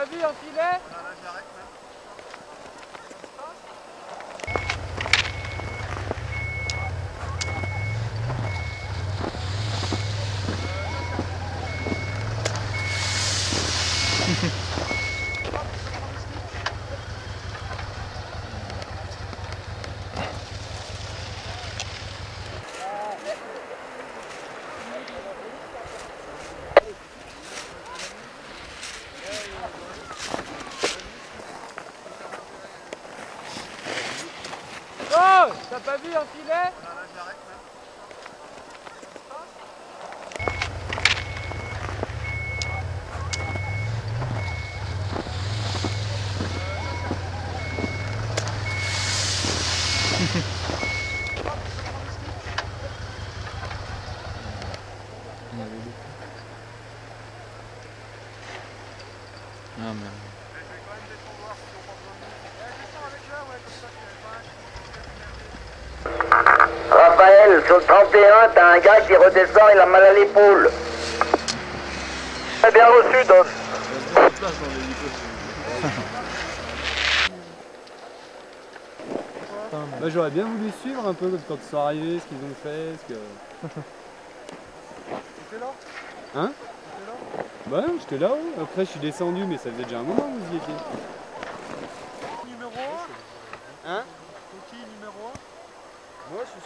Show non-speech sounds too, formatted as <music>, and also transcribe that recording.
T'as vu un filet Oh <laughs> T'as pas vu un filet Ah merde. <laughs> Raphaël, sur le 31, t'as un gars qui redescend, il a mal à l'épaule. Très bien reçu, Doc. Bah j'aurais bien voulu suivre un peu quand ils sont arrivés, ce qu'ils ont fait, ce que... T'étais là? Hein? T'étais là? Bah non, j'étais là, ouais. après je suis descendu, mais ça faisait déjà un moment que vous y étiez.